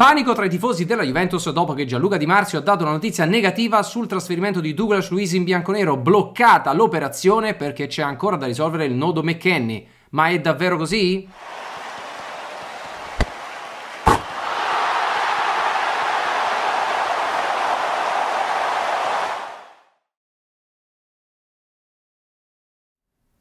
Panico tra i tifosi della Juventus dopo che Gianluca Di Marzio ha dato una notizia negativa sul trasferimento di Douglas Luiz in bianconero, bloccata l'operazione perché c'è ancora da risolvere il nodo McKenny. Ma è davvero così?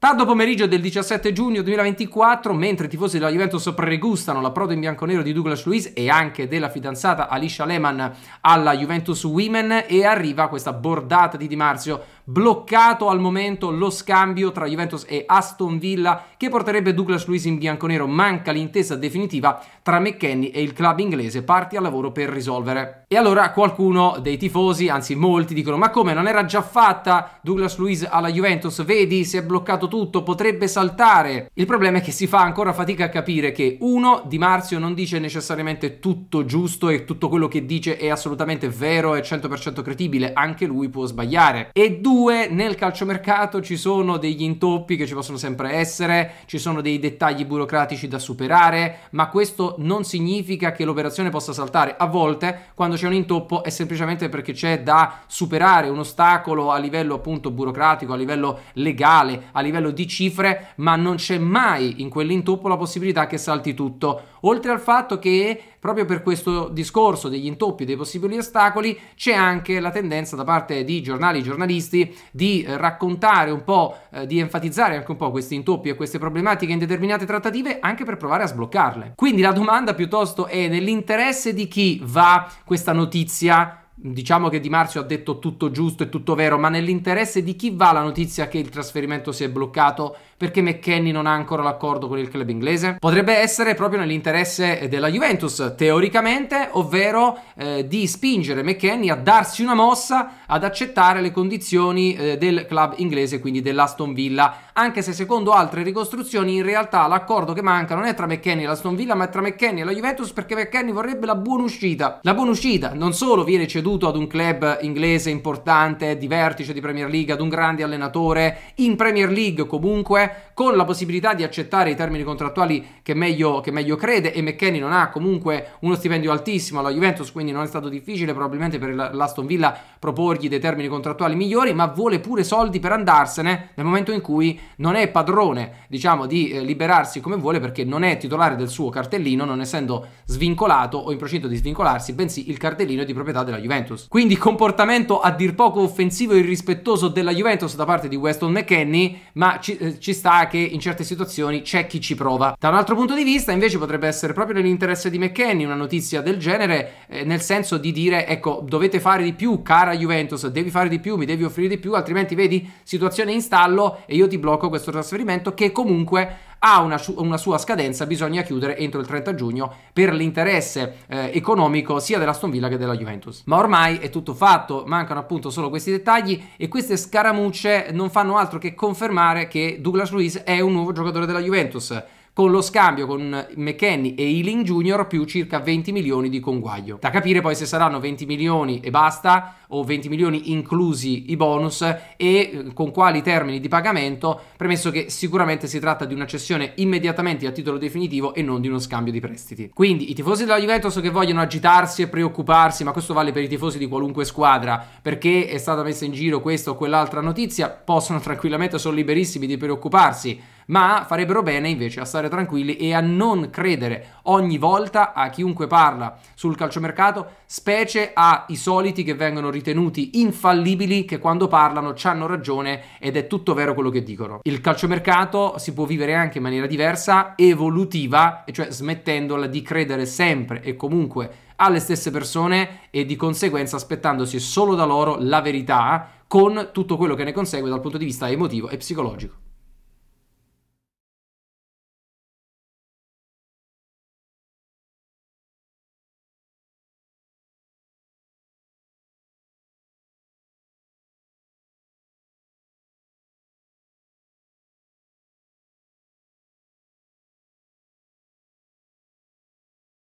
Tardo pomeriggio del 17 giugno 2024, mentre i tifosi della Juventus pregustano l'approdo in bianconero di Douglas Luiz e anche della fidanzata Alicia Lehmann alla Juventus Women e arriva questa bordata di Di Marzio bloccato al momento lo scambio tra Juventus e Aston Villa che porterebbe Douglas Luiz in bianconero. Manca l'intesa definitiva tra McKenny e il club inglese, parti al lavoro per risolvere. E allora qualcuno dei tifosi, anzi molti, dicono ma come non era già fatta Douglas Luiz alla Juventus? Vedi, si è bloccato tutto, potrebbe saltare. Il problema è che si fa ancora fatica a capire che uno, Di Marzio non dice necessariamente tutto giusto e tutto quello che dice è assolutamente vero e 100% credibile, anche lui può sbagliare. E due, Due, nel calciomercato ci sono degli intoppi che ci possono sempre essere, ci sono dei dettagli burocratici da superare, ma questo non significa che l'operazione possa saltare. A volte, quando c'è un intoppo, è semplicemente perché c'è da superare un ostacolo a livello appunto burocratico, a livello legale, a livello di cifre, ma non c'è mai in quell'intoppo la possibilità che salti tutto. Oltre al fatto che proprio per questo discorso degli intoppi, dei possibili ostacoli, c'è anche la tendenza da parte di giornali e giornalisti di eh, raccontare un po', eh, di enfatizzare anche un po' questi intoppi e queste problematiche in determinate trattative anche per provare a sbloccarle. Quindi la domanda piuttosto è nell'interesse di chi va questa notizia Diciamo che Di Marzio ha detto tutto giusto e tutto vero, ma nell'interesse di chi va la notizia che il trasferimento si è bloccato perché McKenny non ha ancora l'accordo con il club inglese? Potrebbe essere proprio nell'interesse della Juventus, teoricamente, ovvero eh, di spingere McKenny a darsi una mossa ad accettare le condizioni eh, del club inglese, quindi dell'Aston Villa, anche se secondo altre ricostruzioni in realtà l'accordo che manca non è tra McKenny e l'Aston Villa, ma è tra McKenny e la Juventus perché McKenny vorrebbe la buona uscita. La buona uscita non solo viene ceduto ad un club inglese importante, di vertice di Premier League, ad un grande allenatore, in Premier League comunque, con la possibilità di accettare i termini contrattuali che meglio, che meglio crede e McKenny non ha comunque uno stipendio altissimo alla Juventus, quindi non è stato difficile probabilmente per l'Aston Villa proporgli dei termini contrattuali migliori, ma vuole pure soldi per andarsene nel momento in cui non è padrone, diciamo, di eh, liberarsi come vuole perché non è titolare del suo cartellino, non essendo svincolato o in procinto di svincolarsi, bensì il cartellino è di proprietà della Juventus. Quindi comportamento a dir poco offensivo e irrispettoso della Juventus da parte di Weston McKenny, ma ci, eh, ci sta che in certe situazioni c'è chi ci prova. Da un altro punto di vista, invece, potrebbe essere proprio nell'interesse di McKenny una notizia del genere, eh, nel senso di dire, ecco, dovete fare di più, cara Juventus, devi fare di più, mi devi offrire di più, altrimenti vedi situazione in stallo e io ti blocco questo trasferimento che comunque ha una, una, sua scadenza, bisogna chiudere entro il 30 giugno per l'interesse eh, economico sia della Aston Villa che della Juventus. Ma ormai è tutto fatto, mancano appunto solo questi dettagli e queste scaramucce non fanno altro che confermare che Douglas Luiz è un nuovo giocatore della Juventus con lo scambio con McKenny e Ealing Jr. più circa 20 milioni di conguaglio. Da capire poi se saranno 20 milioni e basta o 20 milioni inclusi i bonus e eh, con quali termini di pagamento, premesso che sicuramente si tratta di una cessione immediatamente a titolo definitivo e non di uno scambio di prestiti. Quindi i tifosi della Juventus che vogliono agitarsi e preoccuparsi, ma questo vale per i tifosi di qualunque squadra, perché è stata messa in giro questa o quell'altra notizia, possono tranquillamente, sono liberissimi di preoccuparsi ma farebbero bene invece a stare tranquilli e a non credere ogni volta a chiunque parla sul calciomercato, specie ai soliti che vengono ritenuti infallibili che quando parlano hanno ragione ed è tutto vero quello che dicono. Il calciomercato si può vivere anche in maniera diversa, evolutiva, e cioè smettendola di credere sempre e comunque alle stesse persone e di conseguenza aspettandosi solo da loro la verità con tutto quello che ne consegue dal punto di vista emotivo e psicologico.